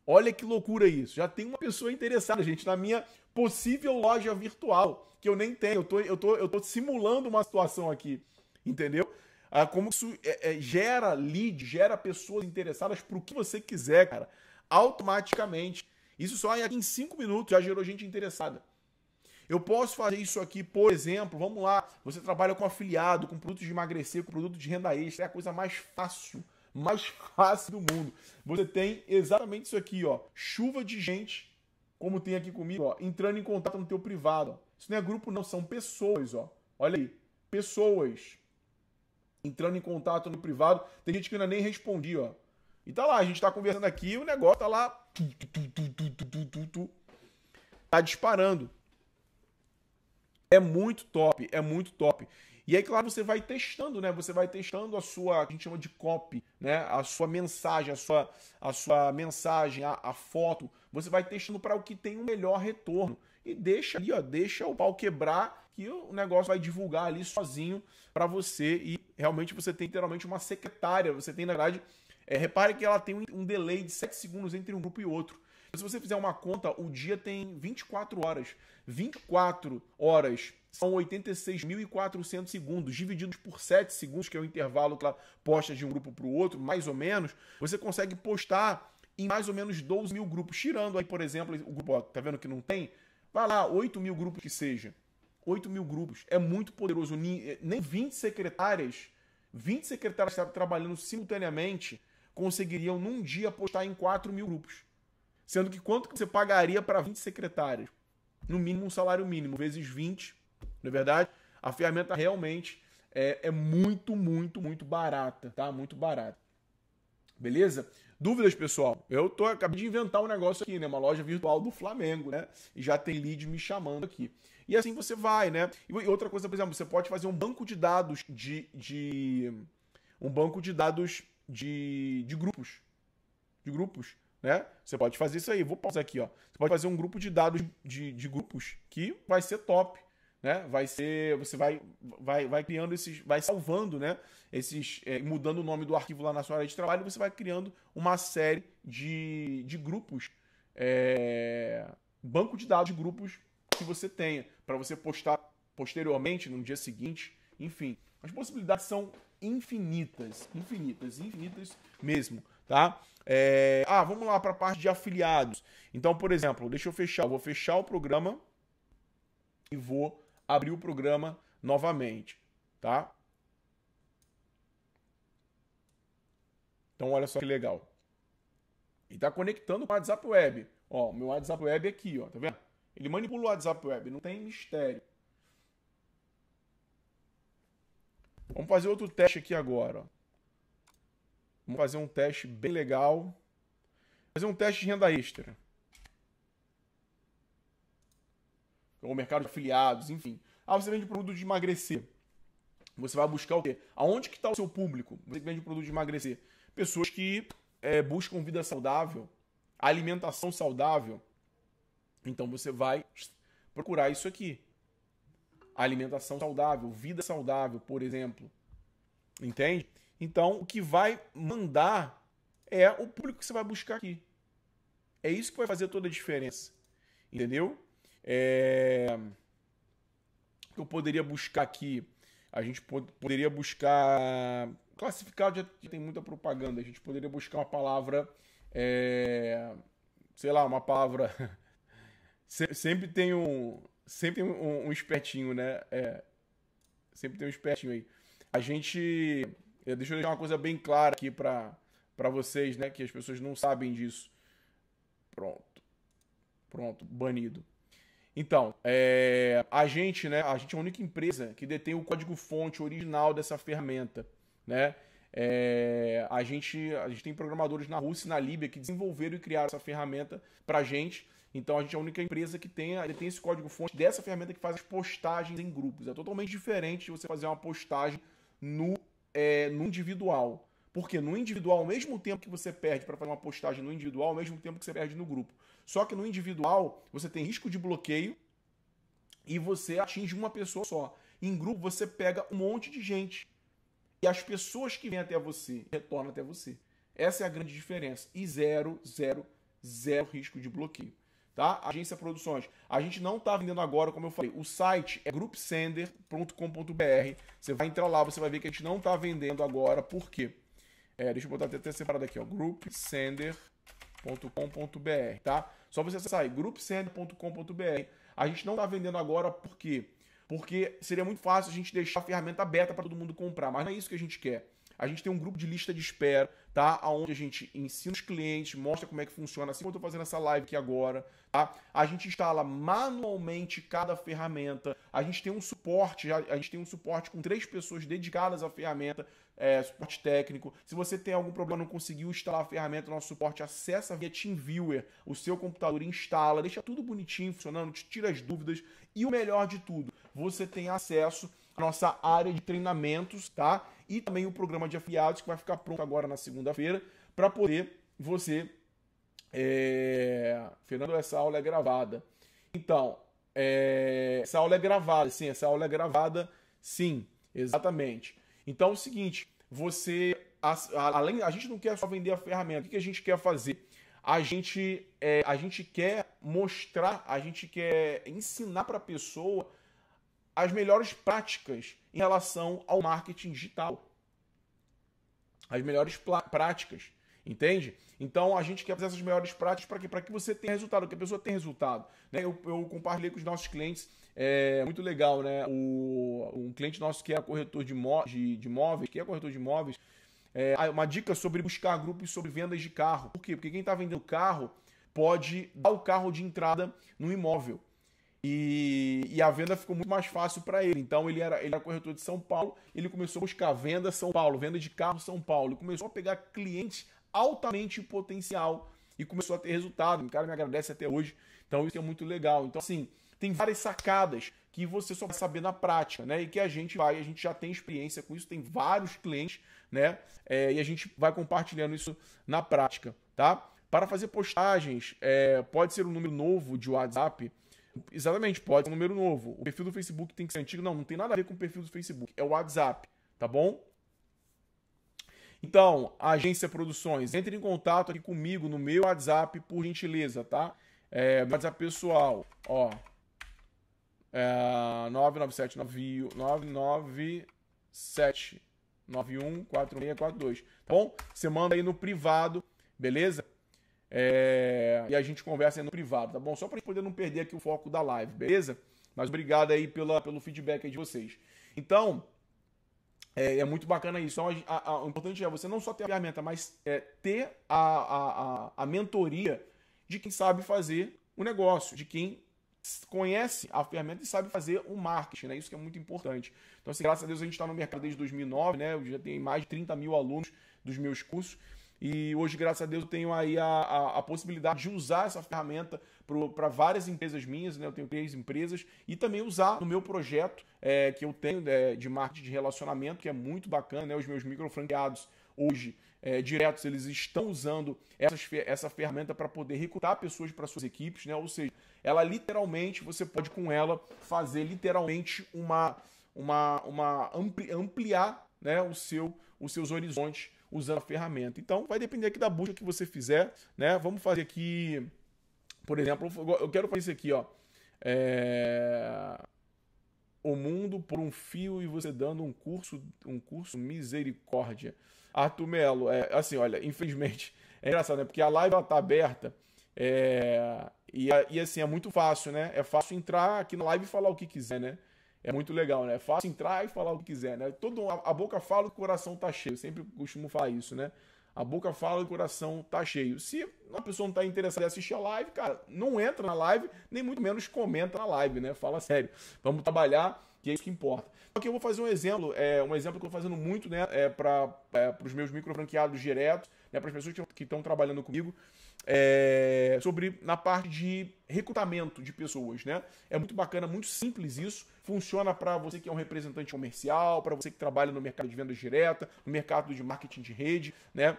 Olha que loucura isso. Já tem uma pessoa interessada, gente, na minha possível loja virtual, que eu nem tenho. Eu tô, eu tô, eu tô simulando uma situação aqui, entendeu? Ah, como isso é, é, gera lead, gera pessoas interessadas para o que você quiser, cara. Automaticamente. Isso só em 5 minutos já gerou gente interessada. Eu posso fazer isso aqui, por exemplo, vamos lá, você trabalha com afiliado, com produto de emagrecer, com produto de renda extra, é a coisa mais fácil, mais fácil do mundo. Você tem exatamente isso aqui, ó, chuva de gente, como tem aqui comigo, ó, entrando em contato no teu privado. Isso não é grupo não, são pessoas, ó. Olha aí, pessoas entrando em contato no privado. Tem gente que ainda nem respondi, ó. E tá lá, a gente tá conversando aqui, o negócio tá lá, tá disparando. É muito top, é muito top. E aí, claro, você vai testando, né? Você vai testando a sua, a gente chama de copy, né? A sua mensagem, a sua, a sua mensagem, a, a foto. Você vai testando para o que tem um melhor retorno. E deixa ali, ó, deixa o pau quebrar que o negócio vai divulgar ali sozinho para você. E realmente você tem literalmente uma secretária. Você tem, na verdade, é, repare que ela tem um, um delay de 7 segundos entre um grupo e outro. Se você fizer uma conta, o dia tem 24 horas. 24 horas são 86.400 segundos, divididos por 7 segundos, que é o intervalo que ela posta de um grupo para o outro, mais ou menos. Você consegue postar em mais ou menos 12 mil grupos. Tirando aí, por exemplo, o grupo, ó, tá vendo que não tem? Vai lá, 8 mil grupos que seja. 8 mil grupos. É muito poderoso. Nem 20 secretárias, 20 secretárias trabalhando simultaneamente, conseguiriam num dia postar em 4 mil grupos. Sendo que quanto que você pagaria para 20 secretários? No mínimo um salário mínimo, vezes 20, não é verdade? A ferramenta realmente é, é muito, muito, muito barata, tá? Muito barata. Beleza? Dúvidas, pessoal? Eu tô, acabei de inventar um negócio aqui, né? Uma loja virtual do Flamengo, né? E já tem lead me chamando aqui. E assim você vai, né? E outra coisa, por exemplo, você pode fazer um banco de dados de. de um banco de dados de, de grupos. De grupos, né? Você pode fazer isso aí. Vou pausar aqui, ó. Você pode fazer um grupo de dados de, de grupos que vai ser top né? Vai ser, você vai, vai, vai criando esses, vai salvando, né? Esses, é, mudando o nome do arquivo lá na sua área de trabalho, você vai criando uma série de, de grupos, é, banco de dados de grupos que você tenha para você postar posteriormente no dia seguinte, enfim, as possibilidades são infinitas, infinitas, infinitas mesmo, tá? É, ah, vamos lá para a parte de afiliados. Então, por exemplo, deixa eu fechar, eu vou fechar o programa e vou abrir o programa novamente, tá? Então olha só que legal. E está conectando com o WhatsApp Web. Ó, meu WhatsApp Web é aqui, ó, tá vendo? Ele manipula o WhatsApp Web, não tem mistério. Vamos fazer outro teste aqui agora. Ó. Vamos fazer um teste bem legal. Fazer um teste de renda extra. ou mercado de afiliados, enfim. Ah, você vende produto de emagrecer. Você vai buscar o quê? Aonde que está o seu público? Você vende produto de emagrecer. Pessoas que é, buscam vida saudável, alimentação saudável. Então você vai procurar isso aqui. Alimentação saudável, vida saudável, por exemplo. Entende? Então, o que vai mandar é o público que você vai buscar aqui. É isso que vai fazer toda a diferença. Entendeu? É... Eu poderia buscar aqui. A gente poderia buscar. Classificado já tem muita propaganda. A gente poderia buscar uma palavra. É... Sei lá, uma palavra. sempre tem um. Sempre um, um espertinho, né? É... Sempre tem um espertinho aí. A gente. É, deixa eu deixar uma coisa bem clara aqui para vocês, né? Que as pessoas não sabem disso. Pronto. Pronto, banido. Então, é, a gente, né, a gente é a única empresa que detém o código-fonte original dessa ferramenta, né? É, a, gente, a gente tem programadores na Rússia e na Líbia que desenvolveram e criaram essa ferramenta para gente. Então a gente é a única empresa que tem, tem esse código-fonte dessa ferramenta que faz as postagens em grupos. É totalmente diferente de você fazer uma postagem no, é, no individual. Porque no individual, ao mesmo tempo que você perde para fazer uma postagem no individual, ao mesmo tempo que você perde no grupo. Só que no individual, você tem risco de bloqueio e você atinge uma pessoa só. Em grupo, você pega um monte de gente. E as pessoas que vêm até você retornam até você. Essa é a grande diferença. E zero, zero, zero risco de bloqueio. Tá? Agência Produções. A gente não está vendendo agora, como eu falei. O site é groupsender.com.br. Você vai entrar lá, você vai ver que a gente não está vendendo agora. Por quê? É, deixa eu botar até separado aqui, ó. groupsender.com.br, tá? Só você acessar groupsender.com.br. A gente não está vendendo agora por quê? Porque seria muito fácil a gente deixar a ferramenta aberta para todo mundo comprar, mas não é isso que a gente quer. A gente tem um grupo de lista de espera, tá? Onde a gente ensina os clientes, mostra como é que funciona, assim como eu tô fazendo essa live aqui agora, tá? A gente instala manualmente cada ferramenta. A gente tem um suporte, a gente tem um suporte com três pessoas dedicadas à ferramenta, é, suporte técnico. Se você tem algum problema, não conseguiu instalar a ferramenta, nosso suporte acessa via TeamViewer o seu computador, instala, deixa tudo bonitinho, funcionando, tira as dúvidas. E o melhor de tudo, você tem acesso à nossa área de treinamentos, tá? e também o programa de afiliados que vai ficar pronto agora na segunda-feira para poder você. É... Fernando, essa aula é gravada. Então, é... essa aula é gravada, sim, essa aula é gravada, sim, exatamente. Então é o seguinte, você. Além, a gente não quer só vender a ferramenta, o que a gente quer fazer? A gente, é, a gente quer mostrar, a gente quer ensinar para a pessoa as melhores práticas em relação ao marketing digital. As melhores práticas, entende? Então a gente quer fazer essas melhores práticas para que, que você tenha resultado, que a pessoa tenha resultado. Né? Eu, eu compartilhei com os nossos clientes, é muito legal, né? O, um cliente nosso que é corretor de, de, de imóveis, que é corretor de imóveis, é, uma dica sobre buscar grupos sobre vendas de carro. Por quê? Porque quem está vendendo carro pode dar o carro de entrada no imóvel. E, e, a venda ficou muito mais fácil para ele. Então ele era, ele era corretor de São Paulo, ele começou a buscar venda São Paulo, venda de carro São Paulo, ele começou a pegar clientes altamente potencial e começou a ter resultado. O cara me agradece até hoje. Então isso é muito legal. Então assim, tem várias sacadas que você só vai saber na prática, né? E que a gente vai, a gente já tem experiência com isso, tem vários clientes, né? É, e a gente vai compartilhando isso na prática, tá? Para fazer postagens, é, pode ser um número novo de WhatsApp. Exatamente, pode ser um número novo. O perfil do Facebook tem que ser antigo. Não, não tem nada a ver com o perfil do Facebook. É o WhatsApp, tá bom? Então, Agência Produções, entre em contato aqui comigo no meu WhatsApp, por gentileza, tá? É, WhatsApp pessoal, ó. É, 997 997 914642. Tá bom? Você manda aí no privado, beleza? É, e a gente conversa aí no privado, tá bom? Só para poder não perder aqui o foco da live, beleza? Mas obrigado aí pela, pelo feedback aí de vocês. Então, é, é muito bacana isso. Então, a, a, o importante é você não só ter a ferramenta, mas é, ter a, a, a mentoria de quem sabe fazer o negócio, de quem conhece a ferramenta e sabe fazer o marketing, né? Isso que é muito importante. Então, assim, graças a Deus a gente está no mercado desde 2009, né? Eu já tenho mais de 30 mil alunos dos meus cursos. E hoje, graças a Deus, eu tenho aí a, a, a possibilidade de usar essa ferramenta para várias empresas minhas, né? Eu tenho três empresas, e também usar no meu projeto é, que eu tenho é, de marketing de relacionamento, que é muito bacana, né? Os meus micro franqueados hoje é, diretos, eles estão usando essas, essa ferramenta para poder recrutar pessoas para suas equipes, né? Ou seja, ela literalmente, você pode com ela fazer literalmente uma, uma, uma ampli, ampliar né, o seu, os seus horizontes usando a ferramenta. Então, vai depender aqui da busca que você fizer, né? Vamos fazer aqui, por exemplo, eu quero fazer isso aqui, ó. É... O mundo por um fio e você dando um curso, um curso misericórdia. Arthur Melo, é, assim, olha, infelizmente, é engraçado, né? Porque a live ela tá aberta é, e, e assim, é muito fácil, né? É fácil entrar aqui na live e falar o que quiser, né? É muito legal, né? Fácil entrar e falar o que quiser, né? Todo, a, a boca fala o coração tá cheio. Eu sempre costumo falar isso, né? A boca fala e o coração tá cheio. Se uma pessoa não tá interessada em assistir a live, cara, não entra na live, nem muito menos comenta na live, né? Fala sério. Vamos trabalhar, que é isso que importa. Aqui eu vou fazer um exemplo, é, um exemplo que eu tô fazendo muito, né? É para é, os meus micro franqueados diretos, né? Para as pessoas que estão trabalhando comigo é, sobre na parte de recrutamento de pessoas, né? É muito bacana, muito simples isso. Funciona para você que é um representante comercial, para você que trabalha no mercado de vendas direta, no mercado de marketing de rede, né?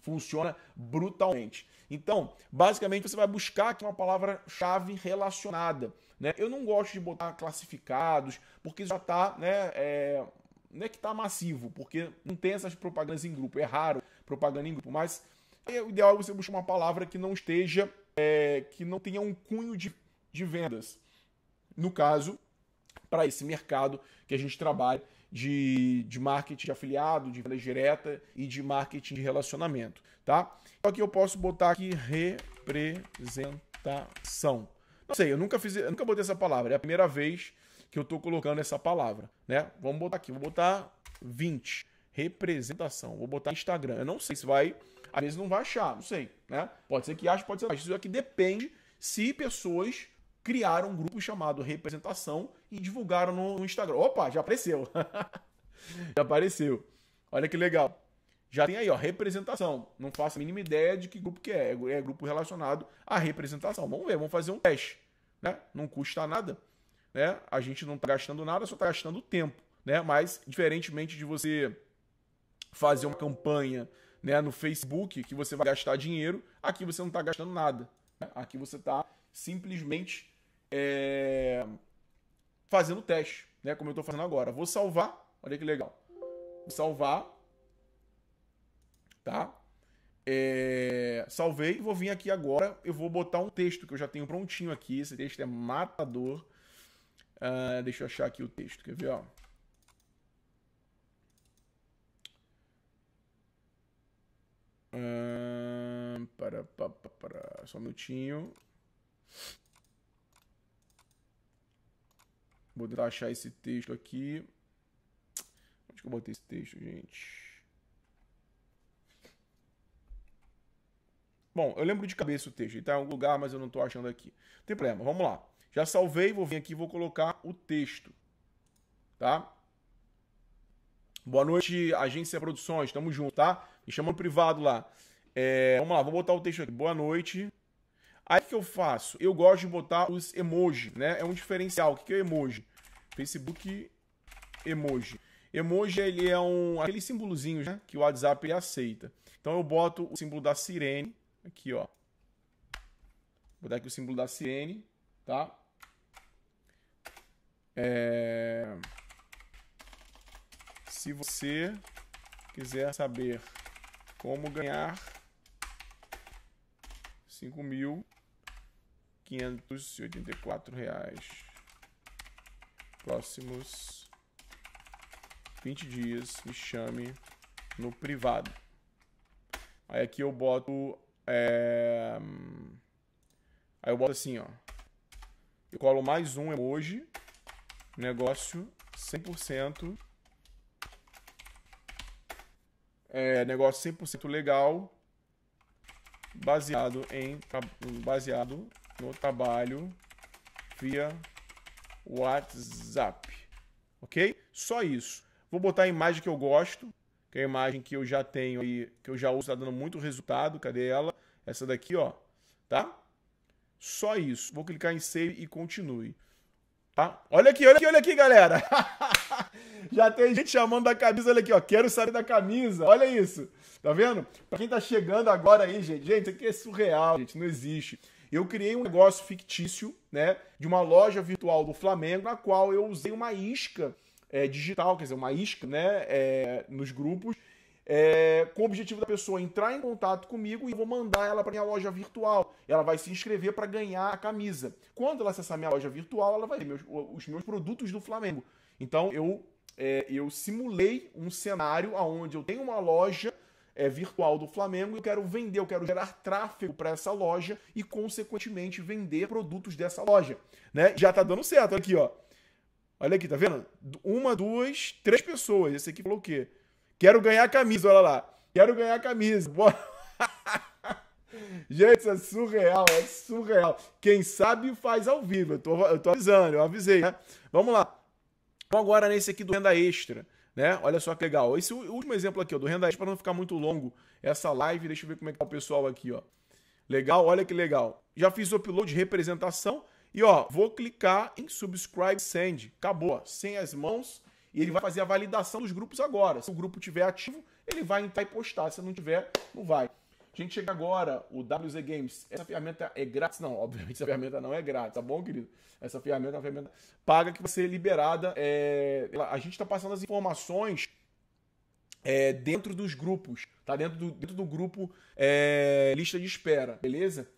Funciona brutalmente. Então, basicamente, você vai buscar aqui uma palavra-chave relacionada. Né? Eu não gosto de botar classificados, porque já está, né? É, não é que está massivo, porque não tem essas propagandas em grupo. É raro propaganda em grupo, mas o ideal é você buscar uma palavra que não esteja, é, que não tenha um cunho de, de vendas. No caso, para esse mercado que a gente trabalha de, de marketing de afiliado, de venda direta e de marketing de relacionamento, tá? Então aqui eu posso botar aqui representação. Não sei, eu nunca fiz, eu nunca botei essa palavra, é a primeira vez que eu estou colocando essa palavra, né? Vamos botar aqui, vou botar 20, representação. Vou botar Instagram. Eu não sei se vai às vezes não vai achar, não sei, né? Pode ser que ache, pode ser que ache. Isso aqui depende se pessoas criaram um grupo chamado Representação e divulgaram no, Instagram. Opa, já apareceu. já apareceu. Olha que legal. Já tem aí, ó, representação. Não faço a mínima ideia de que grupo que é. É grupo relacionado à representação. Vamos ver, vamos fazer um teste. Né? Não custa nada. Né? A gente não está gastando nada, só está gastando tempo. Né? Mas, diferentemente de você fazer uma campanha né, no Facebook que você vai gastar dinheiro, aqui você não está gastando nada. Né? Aqui você está simplesmente é, fazendo teste, né, como eu estou fazendo agora. Vou salvar, olha que legal. Vou salvar, tá? É, salvei vou vir aqui agora. Eu vou botar um texto que eu já tenho prontinho aqui. Esse texto é matador. Uh, deixa eu achar aqui o texto. Quer ver? Ó? Para, para, para, só um minutinho. Vou tentar achar esse texto aqui. Onde que eu botei esse texto, gente? Bom, eu lembro de cabeça o texto. Ele tá em algum lugar, mas eu não estou achando aqui. Não tem problema, vamos lá. Já salvei, vou vir aqui e vou colocar o texto. Tá? Boa noite, Agência Produções. Tamo junto, tá? No privado lá. É, vamos lá, vou botar o texto aqui. Boa noite. Aí o que eu faço? Eu gosto de botar os emoji, né? É um diferencial. O que é emoji? Facebook emoji. Emoji ele é um aquele símbolozinho né, que o WhatsApp ele aceita. Então eu boto o símbolo da sirene aqui, ó. Vou botar aqui o símbolo da sirene, tá? É... Se você quiser saber como ganhar 5.584 reais próximos 20 dias, me chame no privado. Aí aqui eu boto. É... Aí eu boto assim, ó. Eu colo mais um emoji. Negócio 100%. É, negócio 100% legal. Baseado em baseado no trabalho via WhatsApp. OK? Só isso. Vou botar a imagem que eu gosto, que é a imagem que eu já tenho aí, que eu já uso, tá dando muito resultado. Cadê ela? Essa daqui, ó. Tá? Só isso. Vou clicar em save e continue. Tá? Olha aqui, olha aqui, olha aqui, galera. já tem gente chamando da camisa, olha aqui, ó. Quero saber da camisa. Olha isso. Tá vendo? Pra quem tá chegando agora aí, gente, gente, isso aqui é surreal, gente, não existe. Eu criei um negócio fictício, né, de uma loja virtual do Flamengo, na qual eu usei uma isca é, digital, quer dizer, uma isca, né, é, nos grupos, é, com o objetivo da pessoa entrar em contato comigo e eu vou mandar ela para minha loja virtual. Ela vai se inscrever para ganhar a camisa. Quando ela acessar minha loja virtual, ela vai ver meus, os meus produtos do Flamengo. Então eu, é, eu simulei um cenário onde eu tenho uma loja é, virtual do Flamengo eu quero vender, eu quero gerar tráfego para essa loja e, consequentemente, vender produtos dessa loja. Né? Já tá dando certo aqui, ó. Olha aqui, tá vendo? Uma, duas, três pessoas. Esse aqui falou o quê? Quero ganhar camisa, olha lá. Quero ganhar camisa. Bora. Gente, isso é surreal, é surreal. Quem sabe faz ao vivo. Eu tô, eu tô avisando, eu avisei, né? Vamos lá. Vamos agora nesse aqui do renda extra, né? Olha só que legal. Esse último exemplo aqui, ó, do renda extra, para não ficar muito longo essa live, deixa eu ver como é que tá o pessoal aqui, ó. Legal, olha que legal. Já fiz o upload de representação. E ó, vou clicar em subscribe send. Acabou, sem as mãos. E ele vai fazer a validação dos grupos agora. Se o grupo tiver ativo, ele vai entrar e postar. Se não tiver, não vai. A gente chega agora, o WZ Games. Essa ferramenta é grátis? Não, obviamente essa ferramenta não é grátis, tá bom, querido? Essa ferramenta é uma ferramenta paga que vai ser liberada. É... A gente está passando as informações é, dentro dos grupos, tá? Dentro do, dentro do grupo é, lista de espera, beleza?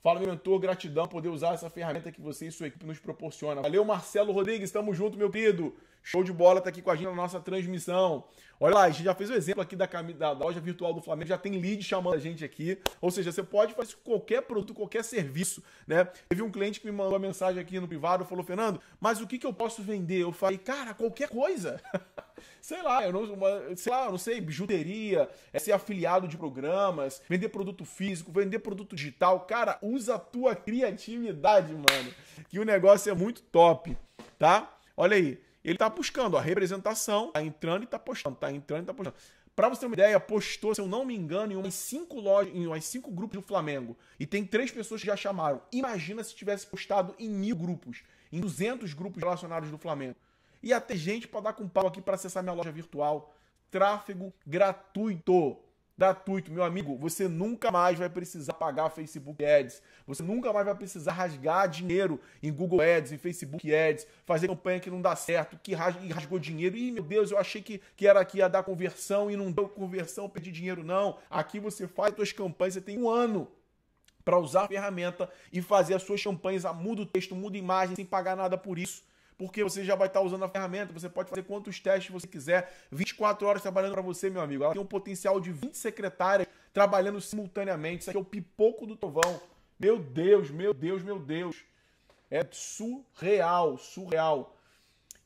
Fala, meu mentor, gratidão poder usar essa ferramenta que você e sua equipe nos proporciona. Valeu, Marcelo Rodrigues, tamo junto, meu querido. Show de bola, tá aqui com a gente na nossa transmissão. Olha lá, a gente já fez o exemplo aqui da, da, da loja virtual do Flamengo, já tem lead chamando a gente aqui. Ou seja, você pode fazer qualquer produto, qualquer serviço, né? Teve um cliente que me mandou uma mensagem aqui no privado, falou, Fernando, mas o que, que eu posso vender? Eu falei, cara, qualquer coisa. sei lá, eu não, uma, sei lá, não sei, bijuteria, é ser afiliado de programas, vender produto físico, vender produto digital. Cara, usa a tua criatividade, mano. Que o negócio é muito top, tá? Olha aí. Ele tá buscando a representação, tá entrando e tá postando, tá entrando e tá postando. Pra você ter uma ideia, postou, se eu não me engano, em umas cinco lojas, em umas cinco grupos do Flamengo. E tem três pessoas que já chamaram. Imagina se tivesse postado em mil grupos, em 200 grupos relacionados do Flamengo. Ia ter gente para dar com pau aqui para acessar minha loja virtual. Tráfego gratuito gratuito, meu amigo, você nunca mais vai precisar pagar Facebook Ads, você nunca mais vai precisar rasgar dinheiro em Google Ads, em Facebook Ads, fazer campanha que não dá certo, que rasgou dinheiro, e meu Deus, eu achei que, que era aqui ia dar conversão e não deu conversão, perdi dinheiro, não. Aqui você faz suas campanhas, você tem um ano para usar a ferramenta e fazer as suas campanhas, muda o texto, muda a imagem, sem pagar nada por isso porque você já vai estar usando a ferramenta, você pode fazer quantos testes você quiser, 24 horas trabalhando para você, meu amigo. Ela tem um potencial de 20 secretárias trabalhando simultaneamente. Isso aqui é o pipoco do trovão. Meu Deus, meu Deus, meu Deus. É surreal, surreal.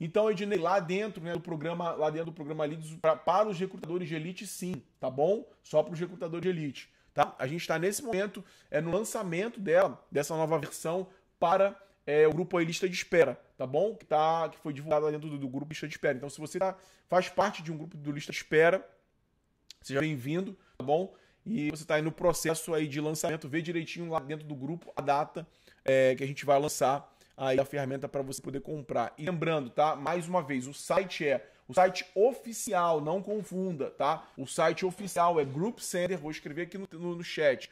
Então, Ednei, lá dentro né, do programa, lá dentro do programa Leads, pra, para os recrutadores de elite, sim, tá bom? Só para os recrutadores de elite. tá? A gente está nesse momento é no lançamento dela, dessa nova versão para é, o grupo aí lista de espera, tá bom? Que, tá, que foi divulgado dentro do, do grupo lista de espera. Então, se você tá, faz parte de um grupo do lista de espera, seja bem-vindo, tá bom? E você está aí no processo aí de lançamento, vê direitinho lá dentro do grupo a data é, que a gente vai lançar aí a ferramenta para você poder comprar. E lembrando, tá? Mais uma vez, o site é o site oficial, não confunda, tá? O site oficial é Group Sender, vou escrever aqui no, no, no chat,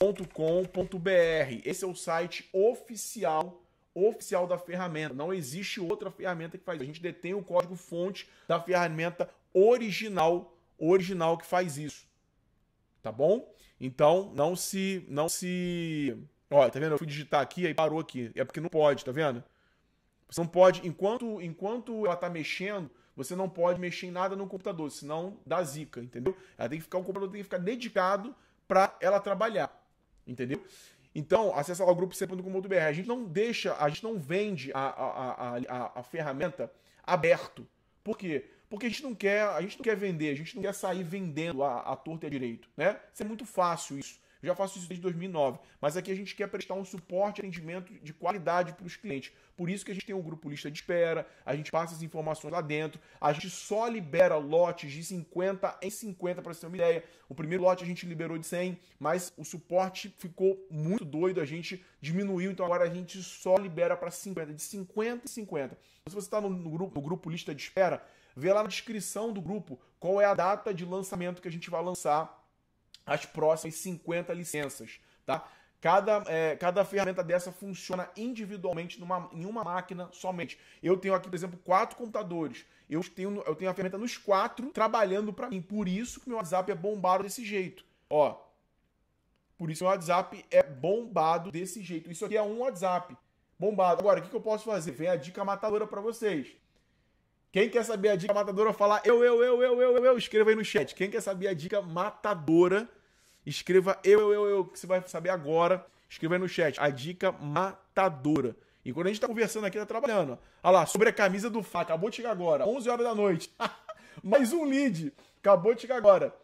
groupsender.com.br. Esse é o site oficial oficial da ferramenta. Não existe outra ferramenta que faz. A gente detém o código fonte da ferramenta original, original que faz isso. Tá bom? Então, não se não se Ó, tá vendo? Eu fui digitar aqui aí parou aqui. É porque não pode, tá vendo? Você não pode enquanto enquanto ela tá mexendo, você não pode mexer em nada no computador, senão dá zica, entendeu? Ela tem que ficar o computador tem que ficar dedicado para ela trabalhar. Entendeu? Então, acessa lá o grupo c.com.br. A gente não deixa, a gente não vende a, a, a, a, ferramenta aberto. Por quê? Porque a gente não quer, a gente não quer vender, a gente não quer sair vendendo a, a torta e a direito, né? Isso é muito fácil isso. Já faço isso desde 2009. Mas aqui a gente quer prestar um suporte atendimento de qualidade para os clientes. Por isso que a gente tem um grupo lista de espera, a gente passa as informações lá dentro, a gente só libera lotes de 50 em 50, para ter uma ideia. O primeiro lote a gente liberou de 100, mas o suporte ficou muito doido, a gente diminuiu, então agora a gente só libera para 50, de 50 em 50. Se você está no, no, grupo, no grupo lista de espera, vê lá na descrição do grupo qual é a data de lançamento que a gente vai lançar as próximas 50 licenças, tá? Cada, é, cada ferramenta dessa funciona individualmente numa, em uma máquina somente. Eu tenho aqui, por exemplo, quatro computadores. Eu tenho, eu tenho a ferramenta nos quatro trabalhando para mim. Por isso que meu WhatsApp é bombado desse jeito. Ó, por isso o WhatsApp é bombado desse jeito. Isso aqui é um WhatsApp bombado. Agora, o que, que eu posso fazer? Vem a dica matadora para vocês. Quem quer saber a dica matadora, falar eu, eu, eu, eu, eu, eu, eu, escreva aí no chat. Quem quer saber a dica matadora, escreva eu, eu, eu, que você vai saber agora. Escreva aí no chat. A dica matadora. E quando a gente tá conversando aqui, tá trabalhando. Olha lá, sobre a camisa do Fá. Acabou de chegar agora. 11 horas da noite. mais um lead. Acabou de chegar agora.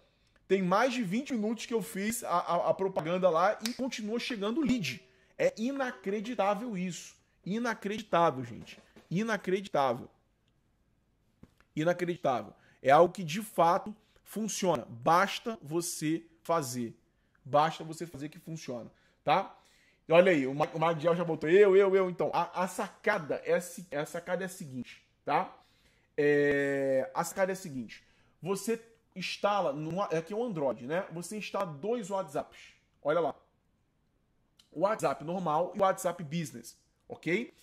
Tem mais de 20 minutos que eu fiz a, a, a propaganda lá e continua chegando lead. É inacreditável isso. Inacreditável, gente. Inacreditável inacreditável. É algo que de fato funciona. Basta você fazer. Basta você fazer que funciona, tá? Olha aí, o Magdiel já botou eu, eu, eu. Então, a, a sacada é a, a, sacada é a seguinte, tá? É, a sacada é a seguinte. Você instala, no, aqui é o Android, né? Você instala dois WhatsApps. Olha lá. O WhatsApp normal e o WhatsApp Business, ok?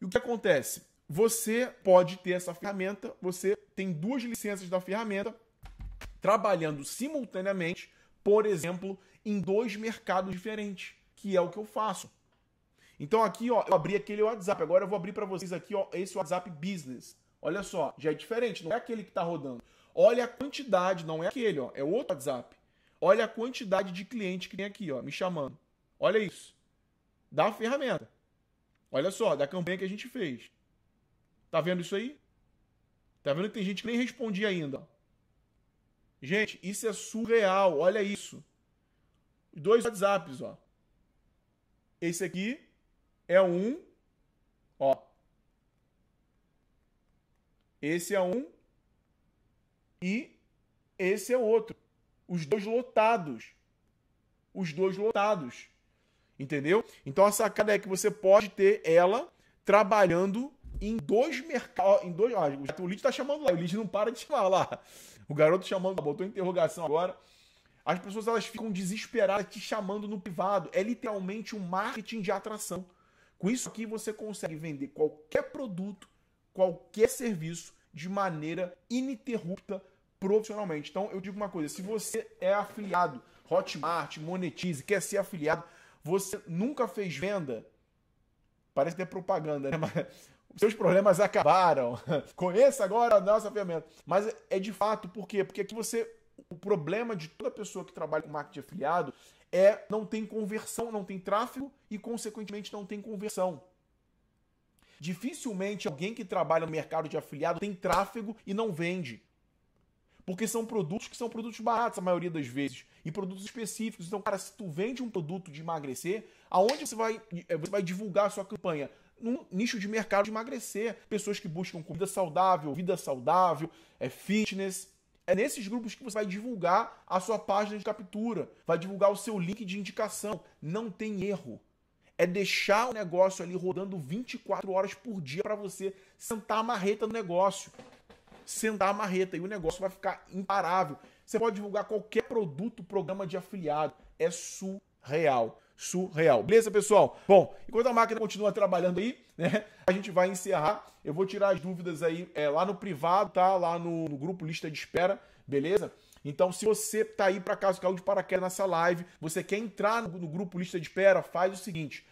E o que acontece? você pode ter essa ferramenta, você tem duas licenças da ferramenta trabalhando simultaneamente, por exemplo, em dois mercados diferentes, que é o que eu faço. Então aqui, ó, eu abri aquele WhatsApp, agora eu vou abrir para vocês aqui, ó, esse WhatsApp Business. Olha só, já é diferente, não é aquele que está rodando. Olha a quantidade, não é aquele, ó, é outro WhatsApp. Olha a quantidade de clientes que tem aqui, ó, me chamando. Olha isso. Da ferramenta. Olha só, da campanha que a gente fez. Tá vendo isso aí? Tá vendo que tem gente que nem respondia ainda. Gente, isso é surreal. Olha isso. Dois WhatsApps, ó. Esse aqui é um, ó. Esse é um e esse é outro. Os dois lotados. Os dois lotados. Entendeu? Então a sacada é que você pode ter ela trabalhando em dois mercados. Em dois, ó, o Lid tá chamando lá, o Lid não para de chamar lá. O garoto chamando, botou interrogação agora. As pessoas elas ficam desesperadas te chamando no privado. É literalmente um marketing de atração. Com isso aqui você consegue vender qualquer produto, qualquer serviço de maneira ininterrupta profissionalmente. Então eu digo uma coisa, se você é afiliado, Hotmart, Monetize, quer ser afiliado, você nunca fez venda, parece que é propaganda, né? Mas seus problemas acabaram. Conheça agora a nossa ferramenta. Mas é de fato, por quê? Porque aqui você. O problema de toda pessoa que trabalha com marketing afiliado é não tem conversão, não tem tráfego e, consequentemente, não tem conversão. Dificilmente alguém que trabalha no mercado de afiliado tem tráfego e não vende. Porque são produtos que são produtos baratos a maioria das vezes. E produtos específicos. Então, cara, se tu vende um produto de emagrecer, aonde você vai, eh, você vai divulgar a sua campanha? No nicho de mercado de emagrecer. Pessoas que buscam comida saudável, vida saudável, é fitness. É nesses grupos que você vai divulgar a sua página de captura, vai divulgar o seu link de indicação. Não tem erro. É deixar o negócio ali rodando 24 horas por dia para você sentar a marreta no negócio. Sentar a marreta e o negócio vai ficar imparável. Você pode divulgar qualquer produto, programa de afiliado. É surreal surreal. Beleza, pessoal? Bom, enquanto a máquina continua trabalhando aí, né, a gente vai encerrar. Eu vou tirar as dúvidas aí é, lá no privado, tá? Lá no, no grupo lista de espera, beleza? Então, se você tá aí para casa caiu de paraquedas nessa live, você quer entrar no, no grupo lista de espera, faz o seguinte: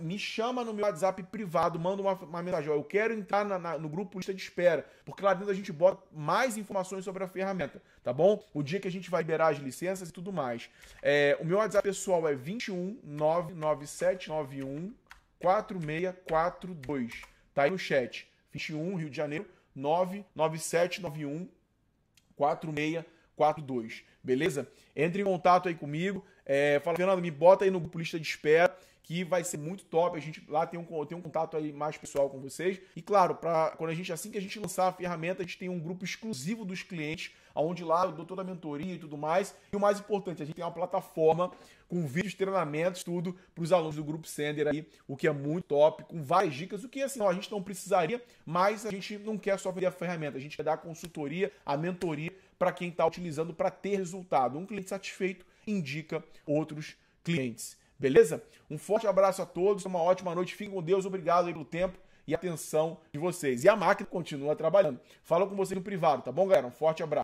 me chama no meu WhatsApp privado, manda uma, uma mensagem. Ó, eu quero entrar na, na, no grupo lista de espera, porque lá dentro a gente bota mais informações sobre a ferramenta, tá bom? O dia que a gente vai liberar as licenças e tudo mais. É, o meu WhatsApp pessoal é 21 99791 4642. Tá aí no chat. 21 Rio de Janeiro 99791 4642. Beleza? Entre em contato aí comigo. É, fala, Fernando, me bota aí no grupo lista de espera que vai ser muito top. A gente lá tem um, tem um contato aí mais pessoal com vocês. E claro, para quando a gente assim que a gente lançar a ferramenta, a gente tem um grupo exclusivo dos clientes, onde lá eu dou toda a mentoria e tudo mais. E o mais importante, a gente tem uma plataforma com vídeos, treinamentos, tudo para os alunos do grupo Sender aí, o que é muito top, com várias dicas, o que assim, ó, a gente não precisaria, mas a gente não quer só vender a ferramenta, a gente quer dar a consultoria, a mentoria para quem está utilizando para ter resultado. Um cliente satisfeito indica outros clientes. Beleza? Um forte abraço a todos, uma ótima noite, fiquem com Deus, obrigado pelo tempo e atenção de vocês. E a máquina continua trabalhando. Falo com vocês no privado, tá bom, galera? Um forte abraço.